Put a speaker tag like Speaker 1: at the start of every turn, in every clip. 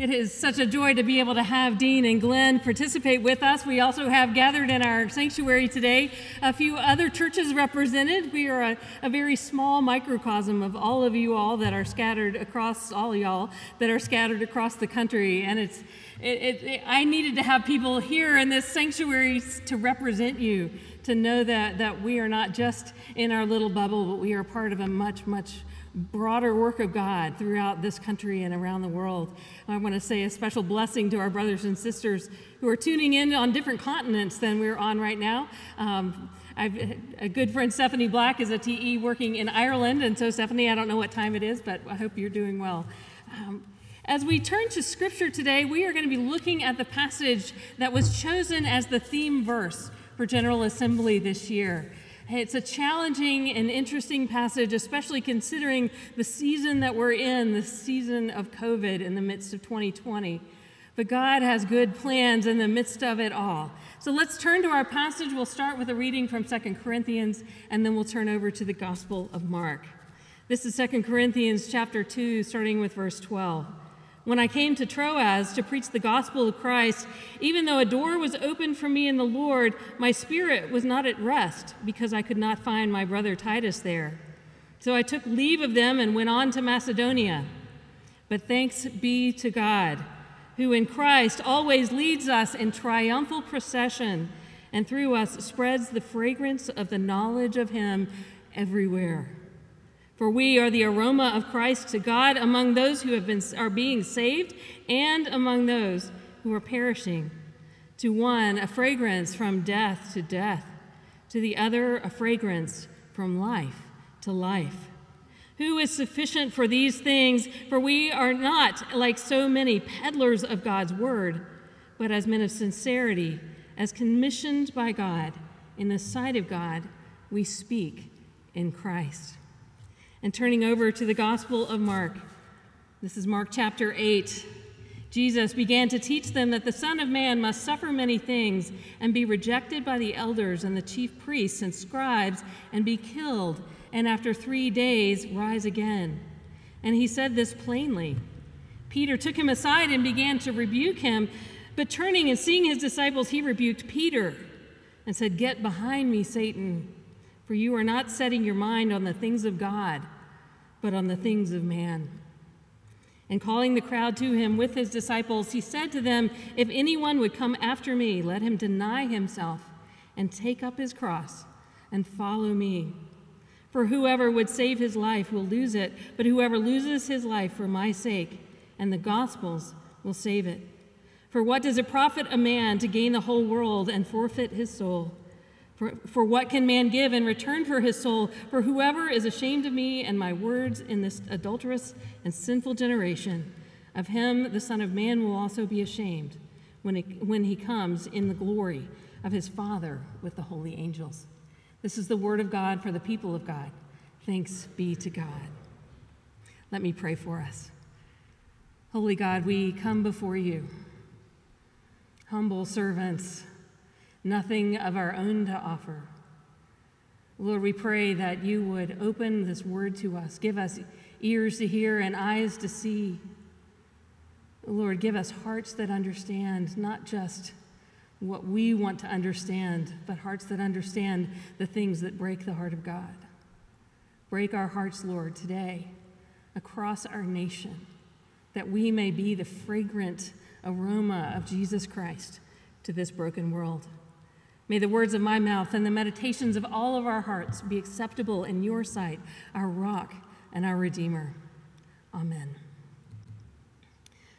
Speaker 1: It is such a joy to be able to have Dean and Glenn participate with us. We also have gathered in our sanctuary today a few other churches represented. We are a, a very small microcosm of all of you all that are scattered across, all y'all that are scattered across the country. And it's, it, it, it, I needed to have people here in this sanctuary to represent you, to know that, that we are not just in our little bubble, but we are part of a much, much broader work of God throughout this country and around the world. I want to say a special blessing to our brothers and sisters who are tuning in on different continents than we're on right now. Um, I've, a good friend, Stephanie Black, is a TE working in Ireland. And so, Stephanie, I don't know what time it is, but I hope you're doing well. Um, as we turn to scripture today, we are going to be looking at the passage that was chosen as the theme verse for General Assembly this year. It's a challenging and interesting passage, especially considering the season that we're in, the season of COVID in the midst of 2020. But God has good plans in the midst of it all. So let's turn to our passage. We'll start with a reading from 2 Corinthians, and then we'll turn over to the Gospel of Mark. This is 2 Corinthians chapter 2, starting with verse 12. When I came to Troas to preach the gospel of Christ, even though a door was opened for me in the Lord, my spirit was not at rest because I could not find my brother Titus there. So I took leave of them and went on to Macedonia. But thanks be to God, who in Christ always leads us in triumphal procession and through us spreads the fragrance of the knowledge of Him everywhere. For we are the aroma of Christ to God among those who have been, are being saved and among those who are perishing. To one, a fragrance from death to death, to the other, a fragrance from life to life. Who is sufficient for these things? For we are not like so many peddlers of God's word, but as men of sincerity, as commissioned by God, in the sight of God, we speak in Christ. And turning over to the Gospel of Mark, this is Mark chapter 8. Jesus began to teach them that the Son of Man must suffer many things and be rejected by the elders and the chief priests and scribes and be killed, and after three days rise again. And he said this plainly. Peter took him aside and began to rebuke him, but turning and seeing his disciples, he rebuked Peter and said, Get behind me, Satan for you are not setting your mind on the things of God, but on the things of man. And calling the crowd to him with his disciples, he said to them, If anyone would come after me, let him deny himself and take up his cross and follow me. For whoever would save his life will lose it, but whoever loses his life for my sake and the gospel's will save it. For what does it profit a man to gain the whole world and forfeit his soul? For, for what can man give in return for his soul? For whoever is ashamed of me and my words in this adulterous and sinful generation, of him the Son of Man will also be ashamed when, it, when he comes in the glory of his Father with the holy angels. This is the word of God for the people of God. Thanks be to God. Let me pray for us. Holy God, we come before you, humble servants nothing of our own to offer. Lord, we pray that you would open this word to us, give us ears to hear and eyes to see. Lord, give us hearts that understand not just what we want to understand, but hearts that understand the things that break the heart of God. Break our hearts, Lord, today across our nation, that we may be the fragrant aroma of Jesus Christ to this broken world. May the words of my mouth and the meditations of all of our hearts be acceptable in your sight, our rock and our Redeemer. Amen.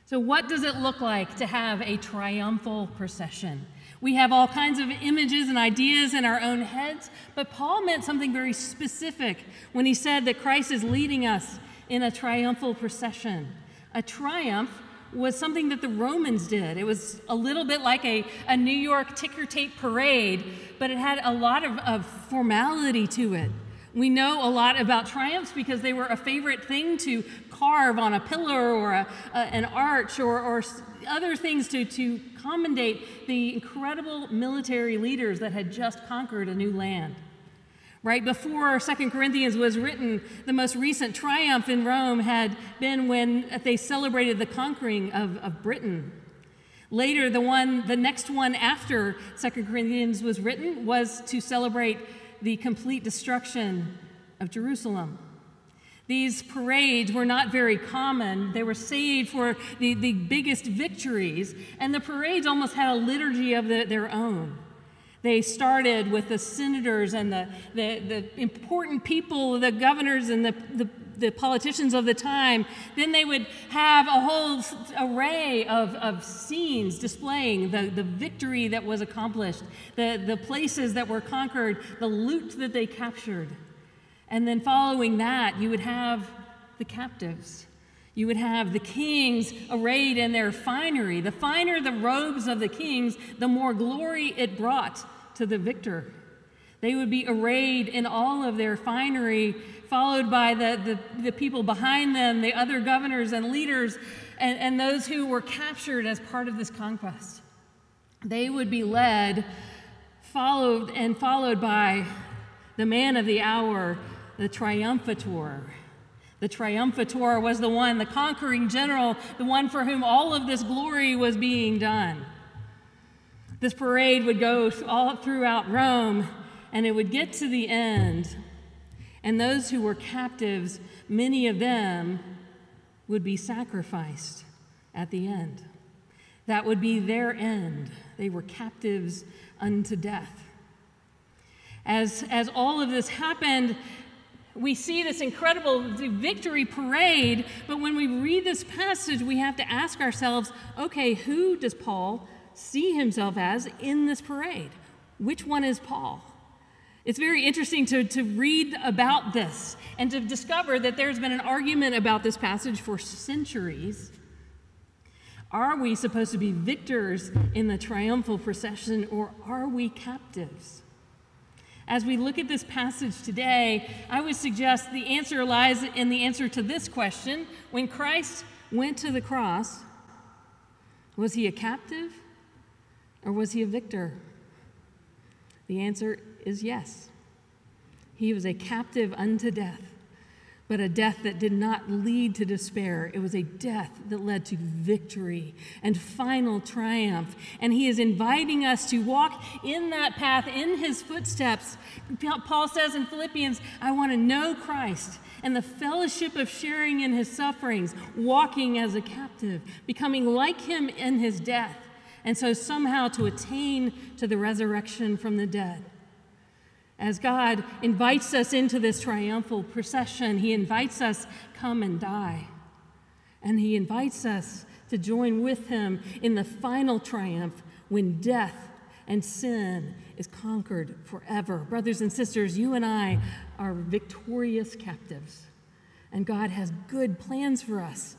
Speaker 1: So, what does it look like to have a triumphal procession? We have all kinds of images and ideas in our own heads, but Paul meant something very specific when he said that Christ is leading us in a triumphal procession. A triumph was something that the Romans did. It was a little bit like a, a New York ticker tape parade, but it had a lot of, of formality to it. We know a lot about triumphs because they were a favorite thing to carve on a pillar or a, a, an arch or, or other things to, to commendate the incredible military leaders that had just conquered a new land. Right before Second Corinthians was written, the most recent triumph in Rome had been when they celebrated the conquering of, of Britain. Later, the one, the next one after Second Corinthians was written was to celebrate the complete destruction of Jerusalem. These parades were not very common. They were saved for the, the biggest victories, and the parades almost had a liturgy of the, their own. They started with the senators and the, the, the important people, the governors and the, the, the, politicians of the time. Then they would have a whole array of, of scenes displaying the, the victory that was accomplished, the, the places that were conquered, the loot that they captured. And then following that, you would have the captives. You would have the kings arrayed in their finery. The finer the robes of the kings, the more glory it brought to the victor. They would be arrayed in all of their finery, followed by the, the, the people behind them, the other governors and leaders, and, and those who were captured as part of this conquest. They would be led, followed, and followed by the man of the hour, the triumphator. The triumphator was the one, the conquering general, the one for whom all of this glory was being done. This parade would go all throughout Rome, and it would get to the end. And those who were captives, many of them would be sacrificed at the end. That would be their end. They were captives unto death. As, as all of this happened, we see this incredible victory parade, but when we read this passage, we have to ask ourselves okay, who does Paul see himself as in this parade? Which one is Paul? It's very interesting to, to read about this and to discover that there's been an argument about this passage for centuries. Are we supposed to be victors in the triumphal procession or are we captives? As we look at this passage today, I would suggest the answer lies in the answer to this question. When Christ went to the cross, was he a captive or was he a victor? The answer is yes. He was a captive unto death but a death that did not lead to despair. It was a death that led to victory and final triumph. And he is inviting us to walk in that path, in his footsteps. Paul says in Philippians, I want to know Christ and the fellowship of sharing in his sufferings, walking as a captive, becoming like him in his death, and so somehow to attain to the resurrection from the dead. As God invites us into this triumphal procession, He invites us, come and die. And He invites us to join with Him in the final triumph when death and sin is conquered forever. Brothers and sisters, you and I are victorious captives, and God has good plans for us,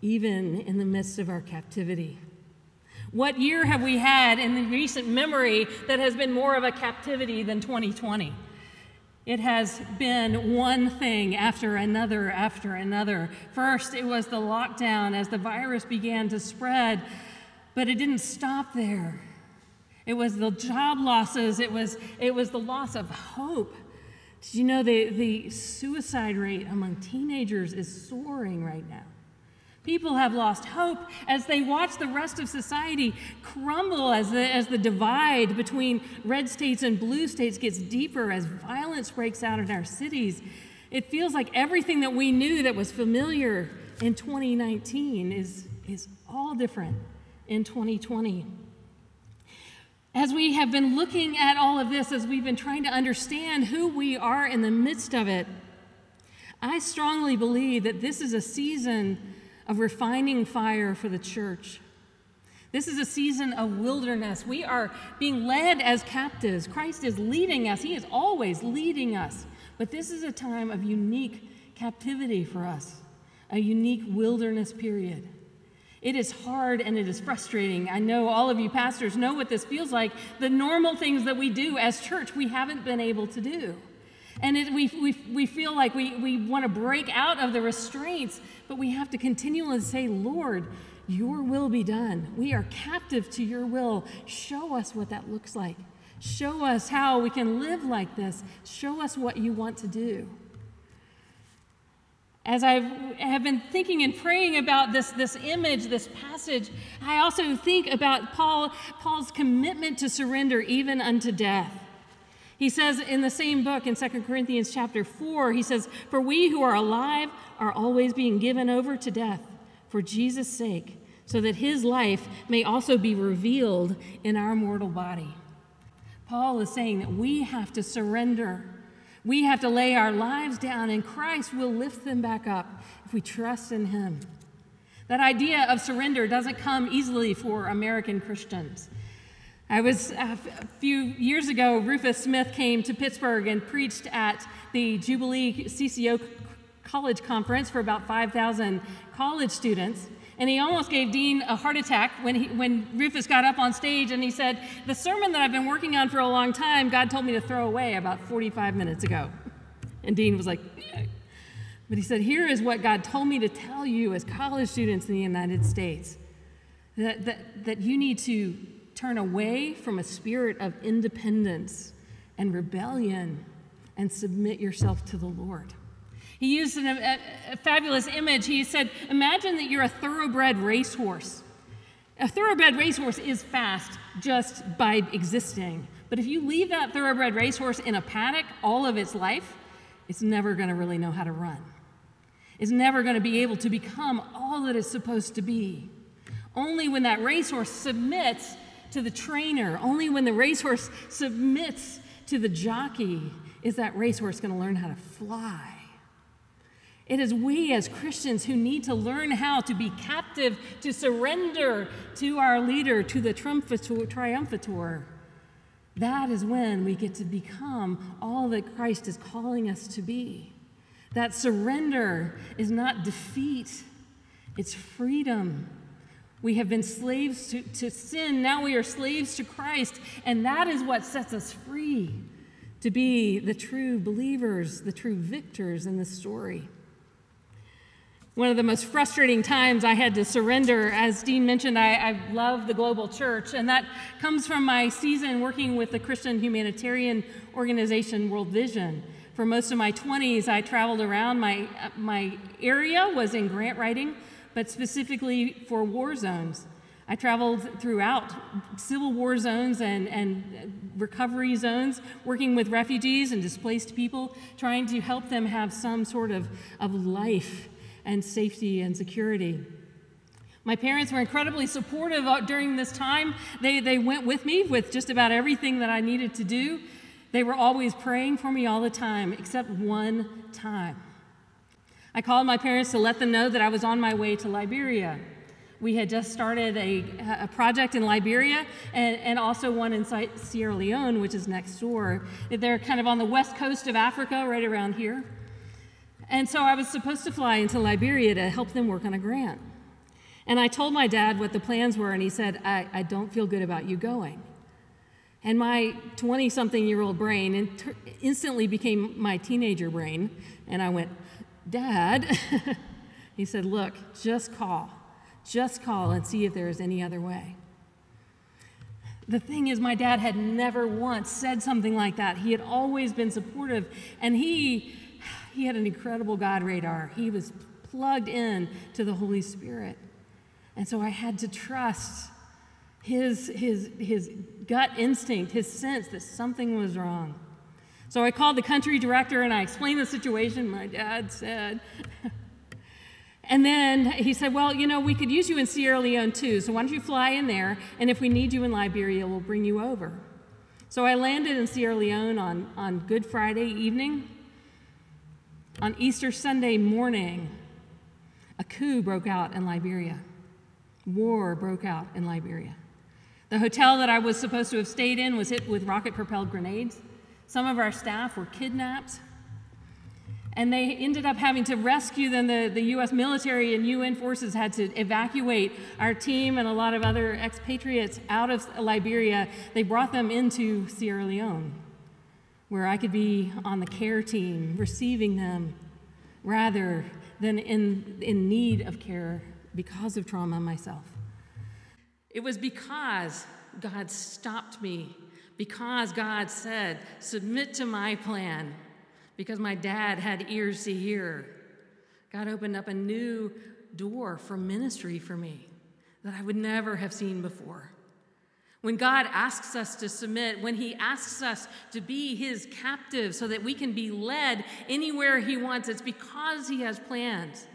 Speaker 1: even in the midst of our captivity. What year have we had in the recent memory that has been more of a captivity than 2020? It has been one thing after another after another. First, it was the lockdown as the virus began to spread, but it didn't stop there. It was the job losses, it was, it was the loss of hope. Did you know the, the suicide rate among teenagers is soaring right now? People have lost hope as they watch the rest of society crumble as the, as the divide between red states and blue states gets deeper, as violence breaks out in our cities. It feels like everything that we knew that was familiar in 2019 is, is all different in 2020. As we have been looking at all of this, as we've been trying to understand who we are in the midst of it, I strongly believe that this is a season of refining fire for the church. This is a season of wilderness. We are being led as captives. Christ is leading us, He is always leading us. But this is a time of unique captivity for us, a unique wilderness period. It is hard and it is frustrating. I know all of you pastors know what this feels like. The normal things that we do as church, we haven't been able to do. And it, we, we, we feel like we, we want to break out of the restraints, but we have to continually say, Lord, your will be done. We are captive to your will. Show us what that looks like. Show us how we can live like this. Show us what you want to do. As I have been thinking and praying about this, this image, this passage, I also think about Paul, Paul's commitment to surrender even unto death. He says in the same book in 2 Corinthians chapter 4, he says, For we who are alive are always being given over to death for Jesus' sake, so that his life may also be revealed in our mortal body. Paul is saying that we have to surrender we have to lay our lives down, and Christ will lift them back up if we trust in Him. That idea of surrender doesn't come easily for American Christians. I was uh, a few years ago, Rufus Smith came to Pittsburgh and preached at the Jubilee CCO College Conference for about 5,000 college students. And he almost gave Dean a heart attack when, he, when Rufus got up on stage and he said, The sermon that I've been working on for a long time, God told me to throw away about 45 minutes ago. And Dean was like, yeah. But he said, Here is what God told me to tell you as college students in the United States that, that, that you need to turn away from a spirit of independence and rebellion and submit yourself to the Lord. He used an, a, a fabulous image. He said, Imagine that you're a thoroughbred racehorse. A thoroughbred racehorse is fast just by existing. But if you leave that thoroughbred racehorse in a paddock all of its life, it's never going to really know how to run. It's never going to be able to become all that it's supposed to be. Only when that racehorse submits to the trainer, only when the racehorse submits to the jockey, is that racehorse going to learn how to fly. It is we as Christians who need to learn how to be captive, to surrender to our leader, to the triumphator. That is when we get to become all that Christ is calling us to be. That surrender is not defeat, it's freedom. We have been slaves to, to sin, now we are slaves to Christ, and that is what sets us free to be the true believers, the true victors in the story. One of the most frustrating times I had to surrender, as Dean mentioned, I, I, love the global church, and that comes from my season working with the Christian humanitarian organization World Vision. For most of my 20s, I traveled around. My, my area was in grant writing, but specifically for war zones. I traveled throughout civil war zones and, and recovery zones, working with refugees and displaced people, trying to help them have some sort of, of life and safety and security. My parents were incredibly supportive uh, during this time. They, they went with me with just about everything that I needed to do. They were always praying for me all the time, except one time. I called my parents to let them know that I was on my way to Liberia. We had just started a, a project in Liberia and, and also one in Sierra Leone, which is next door. They're kind of on the west coast of Africa, right around here. And so I was supposed to fly into Liberia to help them work on a grant. And I told my dad what the plans were, and he said, I, I don't feel good about you going. And my 20 something year old brain instantly became my teenager brain. And I went, Dad, he said, Look, just call. Just call and see if there is any other way. The thing is, my dad had never once said something like that. He had always been supportive, and he he had an incredible God radar. He was plugged in to the Holy Spirit. And so I had to trust his, his, his gut instinct, his sense that something was wrong. So I called the country director and I explained the situation. My dad said, and then he said, Well, you know, we could use you in Sierra Leone too, so why don't you fly in there? And if we need you in Liberia, we'll bring you over. So I landed in Sierra Leone on, on Good Friday evening. On Easter Sunday morning, a coup broke out in Liberia. War broke out in Liberia. The hotel that I was supposed to have stayed in was hit with rocket propelled grenades. Some of our staff were kidnapped. And they ended up having to rescue them. The, the US military and UN forces had to evacuate our team and a lot of other expatriates out of Liberia. They brought them into Sierra Leone where I could be on the care team receiving them rather than in, in need of care because of trauma myself. It was because God stopped me because God said, Submit to my plan, because my dad had ears to hear. God opened up a new door for ministry for me that I would never have seen before. When God asks us to submit, when He asks us to be His captive so that we can be led anywhere He wants, it's because He has plans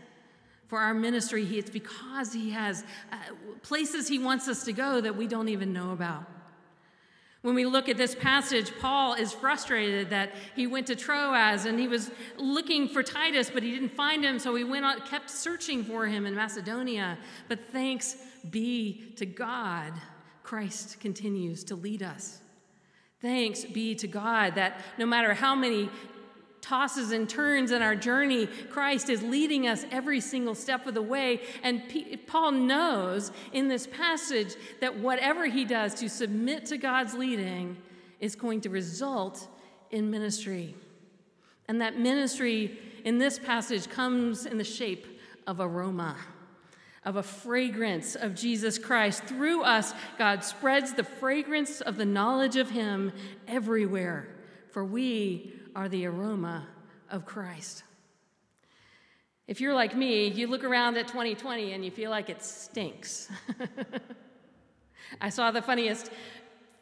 Speaker 1: for our ministry. It's because He has uh, places He wants us to go that we don't even know about. When we look at this passage, Paul is frustrated that he went to Troas and he was looking for Titus, but he didn't find him, so he went on, kept searching for him in Macedonia. But thanks be to God Christ continues to lead us. Thanks be to God that no matter how many tosses and turns in our journey, Christ is leading us every single step of the way. And P- Paul knows in this passage that whatever he does to submit to God's leading is going to result in ministry. And that ministry in this passage comes in the shape of aroma of a fragrance of Jesus Christ. Through us, God spreads the fragrance of the knowledge of Him everywhere, for we are the aroma of Christ. If you're like me, you look around at 2020 and you feel like it stinks. I saw the funniest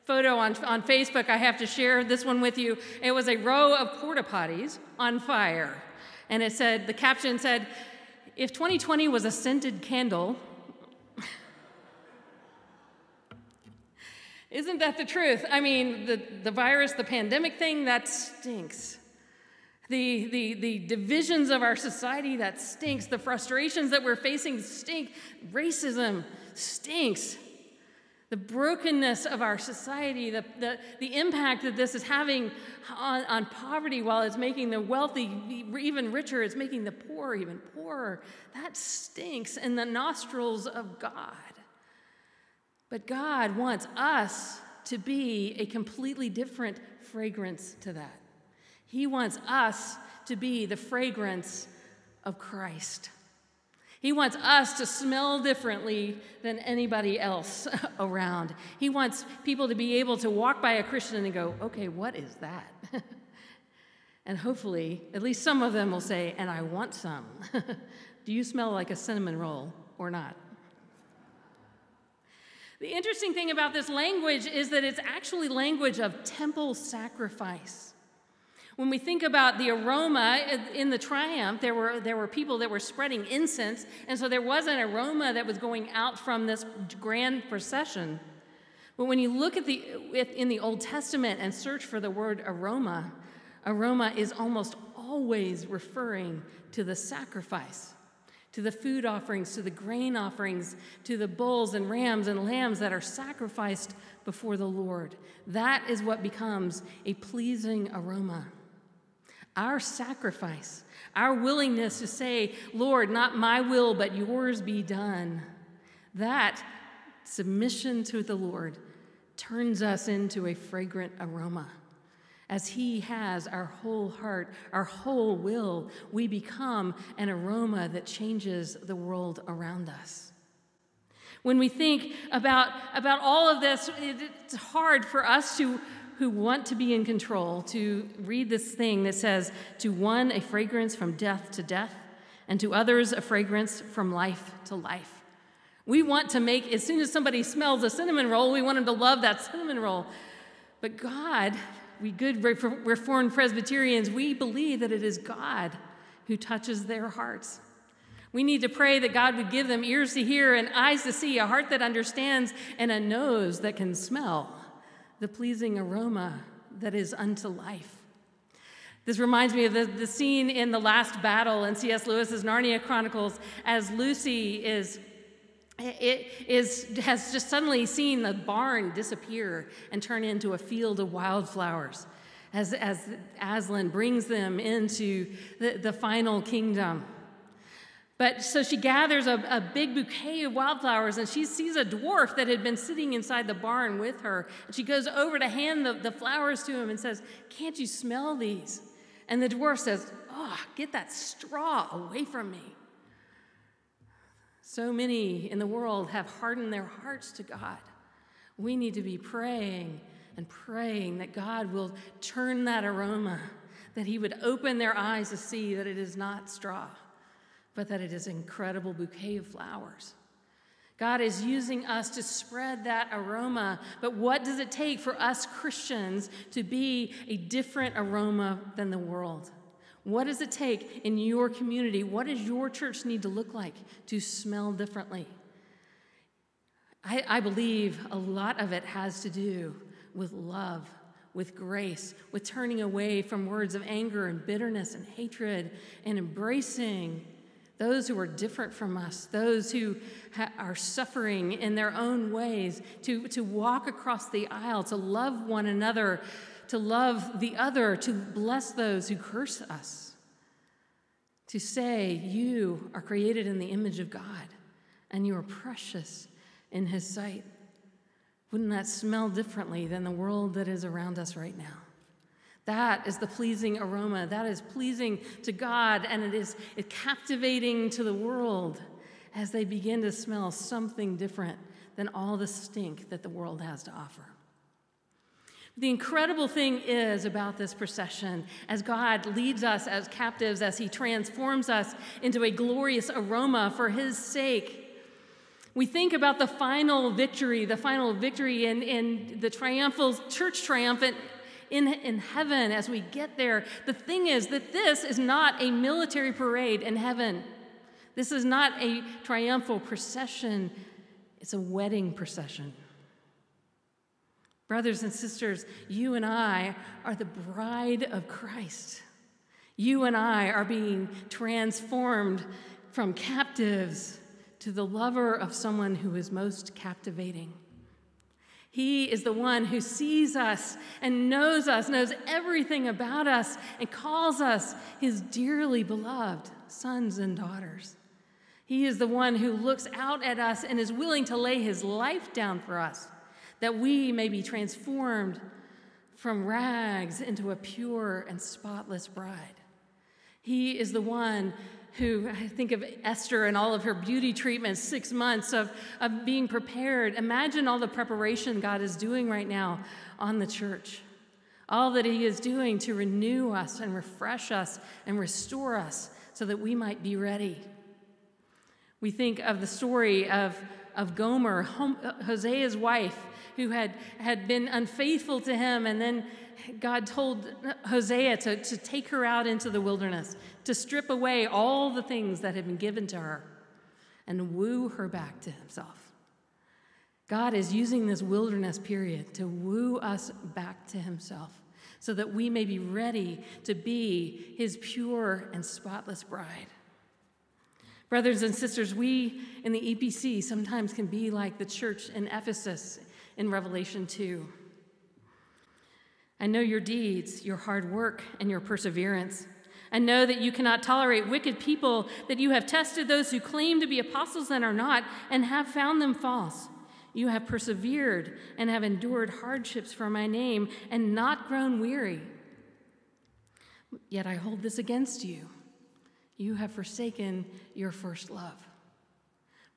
Speaker 1: photo on, on Facebook. I have to share this one with you. It was a row of porta potties on fire. And it said, the caption said, if 2020 was a scented candle, isn't that the truth? I mean, the, the virus, the pandemic thing, that stinks. The, the, the divisions of our society, that stinks. The frustrations that we're facing stink. Racism stinks the brokenness of our society, the, the, the impact that this is having on, on poverty while it's making the wealthy even richer, it's making the poor even poorer. That stinks in the nostrils of God. But God wants us to be a completely different fragrance to that. He wants us to be the fragrance of Christ. He wants us to smell differently than anybody else around. He wants people to be able to walk by a Christian and go, okay, what is that? and hopefully, at least some of them will say, and I want some. Do you smell like a cinnamon roll or not? The interesting thing about this language is that it's actually language of temple sacrifice. When we think about the aroma in the triumph, there were, there were people that were spreading incense, and so there was an aroma that was going out from this grand procession. But when you look at the, in the Old Testament and search for the word aroma, aroma is almost always referring to the sacrifice, to the food offerings, to the grain offerings, to the bulls and rams and lambs that are sacrificed before the Lord. That is what becomes a pleasing aroma our sacrifice, our willingness to say, Lord, not my will, but yours be done, that submission to the Lord turns us into a fragrant aroma. As He has our whole heart, our whole will, we become an aroma that changes the world around us. When we think about, about all of this, it's hard for us to who want to be in control to read this thing that says, to one, a fragrance from death to death, and to others, a fragrance from life to life. We want to make, as soon as somebody smells a cinnamon roll, we want them to love that cinnamon roll. But God, we good Reformed Presbyterians, we believe that it is God who touches their hearts. We need to pray that God would give them ears to hear and eyes to see, a heart that understands, and a nose that can smell the pleasing aroma that is unto life. This reminds me of the, the scene in the last battle in C.S. Lewis's Narnia Chronicles as Lucy is it is, has just suddenly seen the barn disappear and turn into a field of wildflowers as, as Aslan brings them into the, the final kingdom. But so she gathers a, a, big bouquet of wildflowers and she sees a dwarf that had been sitting inside the barn with her. And she goes over to hand the, the flowers to him and says, Can't you smell these? And the dwarf says, Oh, get that straw away from me. So many in the world have hardened their hearts to God. We need to be praying and praying that God will turn that aroma, that He would open their eyes to see that it is not straw, but that it is an incredible bouquet of flowers. God is using us to spread that aroma, but what does it take for us Christians to be a different aroma than the world? What does it take in your community? What does your church need to look like to smell differently? I, I believe a lot of it has to do with love, with grace, with turning away from words of anger and bitterness and hatred and embracing those who are different from us, those who ha- are suffering in their own ways, to, to walk across the aisle, to love one another, to love the other, to bless those who curse us, to say, You are created in the image of God and you are precious in His sight. Wouldn't that smell differently than the world that is around us right now? That is the pleasing aroma. That is pleasing to God, and it is captivating to the world as they begin to smell something different than all the stink that the world has to offer. The incredible thing is about this procession, as God leads us as captives, as He transforms us into a glorious aroma for His sake. We think about the final victory, the final victory in, in the triumphal church triumphant in, in heaven as we get there. The thing is that this is not a military parade in heaven. This is not a triumphal procession, it's a wedding procession. Brothers and sisters, you and I are the bride of Christ. You and I are being transformed from captives to the lover of someone who is most captivating. He is the one who sees us and knows us, knows everything about us, and calls us his dearly beloved sons and daughters. He is the one who looks out at us and is willing to lay his life down for us, that we may be transformed from rags into a pure and spotless bride. He is the one who I think of Esther and all of her beauty treatments, six months of, of being prepared. Imagine all the preparation God is doing right now on the church. All that He is doing to renew us and refresh us and restore us so that we might be ready. We think of the story of, of Gomer, Hosea's wife, who had, had been unfaithful to him and then God told Hosea to, to take her out into the wilderness, to strip away all the things that had been given to her and woo her back to himself. God is using this wilderness period to woo us back to himself so that we may be ready to be his pure and spotless bride. Brothers and sisters, we in the EPC sometimes can be like the church in Ephesus in Revelation 2. I know your deeds, your hard work, and your perseverance. I know that you cannot tolerate wicked people, that you have tested those who claim to be apostles and are not, and have found them false. You have persevered and have endured hardships for my name and not grown weary. Yet I hold this against you. You have forsaken your first love.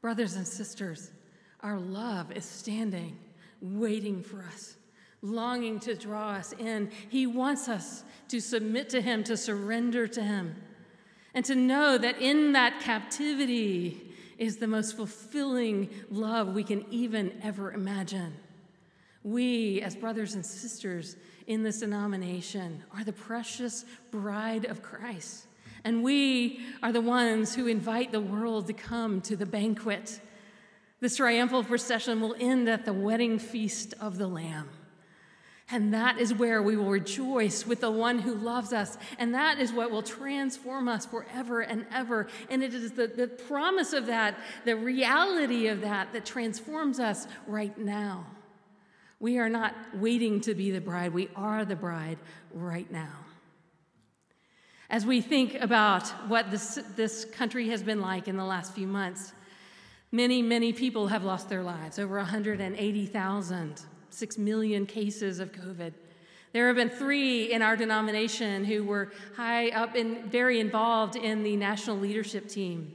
Speaker 1: Brothers and sisters, our love is standing, waiting for us longing to draw us in. He wants us to submit to Him, to surrender to Him, and to know that in that captivity is the most fulfilling love we can even ever imagine. We, as brothers and sisters in this denomination, are the precious bride of Christ. And we are the ones who invite the world to come to the banquet. This triumphal procession will end at the wedding feast of the Lamb. And that is where we will rejoice with the one who loves us. And that is what will transform us forever and ever. And it is the, the promise of that, the reality of that, that transforms us right now. We are not waiting to be the bride, we are the bride right now. As we think about what this, this country has been like in the last few months, many, many people have lost their lives, over 180,000. 6 million cases of COVID. There have been three in our denomination who were high up and very involved in the national leadership team.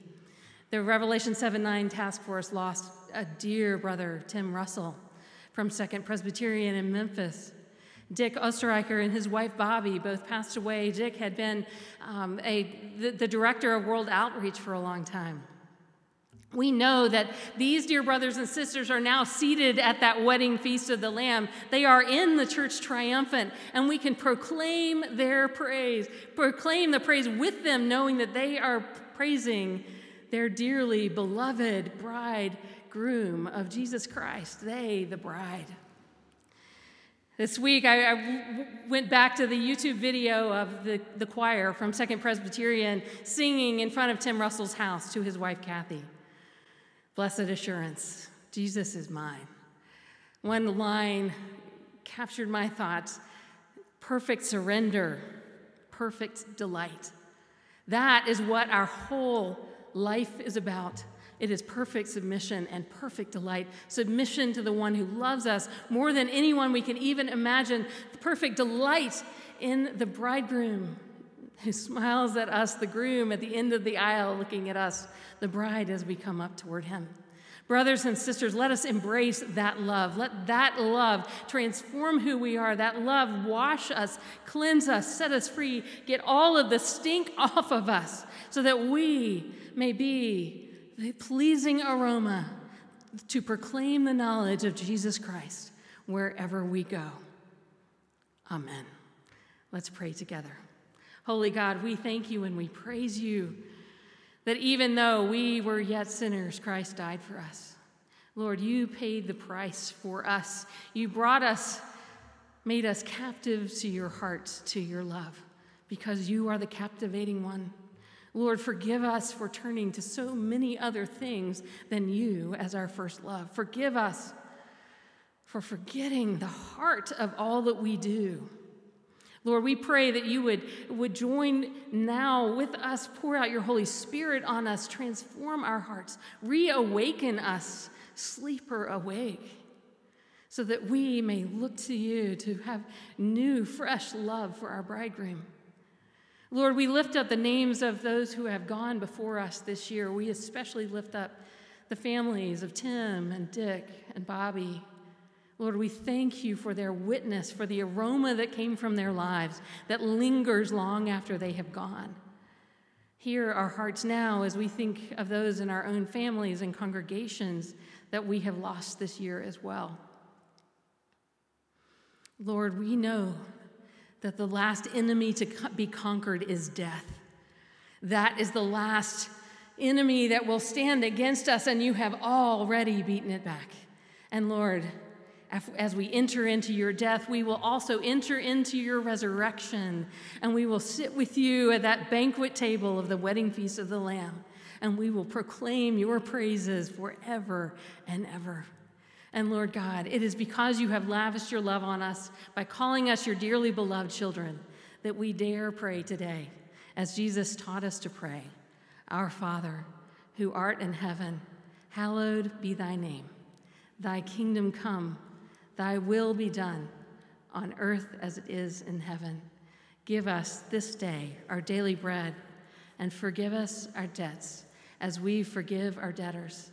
Speaker 1: The Revelation 7 9 task force lost a dear brother, Tim Russell. from Second Presbyterian in Memphis. Dick Osterreicher and his wife Bobby both passed away. Dick had been um, a, the, the director of World Outreach for a long time. We know that these dear brothers and sisters are now seated at that wedding feast of the Lamb. They are in the church triumphant, and we can proclaim their praise, proclaim the praise with them, knowing that they are praising their dearly beloved bridegroom of Jesus Christ, they, the bride. This week, I, went back to the YouTube video of the, the choir from Second Presbyterian singing in front of Tim Russell's house to his wife, Kathy. Blessed assurance, Jesus is mine. One line captured my thoughts perfect surrender, perfect delight. That is what our whole life is about. It is perfect submission and perfect delight. Submission to the one who loves us more than anyone we can even imagine. Perfect delight in the bridegroom who smiles at us, the groom at the end of the aisle looking at us, the bride as we come up toward him. Brothers and sisters, let us embrace that love. Let that love transform who we are. That love wash us, cleanse us, set us free, get all of the stink off of us so that we may be the pleasing aroma to proclaim the knowledge of Jesus Christ wherever we go. Amen. Let's pray together. Holy God, we thank you and we praise you that even though we were yet sinners, Christ died for us. Lord, you paid the price for us. You brought us, made us captive to your heart, to your love, because you are the captivating one. Lord, forgive us for turning to so many other things than you as our first love. Forgive us for forgetting the heart of all that we do. Lord, we pray that you would, would join now with us, pour out your Holy Spirit on us, transform our hearts, reawaken us, sleeper awake, so that we may look to you to have new, fresh love for our bridegroom. Lord, we lift up the names of those who have gone before us this year. We especially lift up the families of Tim and Dick and Bobby Lord, we thank you for their witness, for the aroma that came from their lives that lingers long after they have gone. Hear our hearts now as we think of those in our own families and congregations that we have lost this year as well. Lord, we know that the last enemy to be conquered is death. That is the last enemy that will stand against us, and you have already beaten it back. And Lord, as we enter into your death, we will also enter into your resurrection, and we will sit with you at that banquet table of the wedding feast of the Lamb, and we will proclaim your praises forever and ever. And Lord God, it is because you have lavished your love on us by calling us your dearly beloved children that we dare pray today, as Jesus taught us to pray Our Father, who art in heaven, hallowed be thy name. Thy kingdom come. Thy will be done on earth as it is in heaven. Give us this day our daily bread, and forgive us our debts as we forgive our debtors.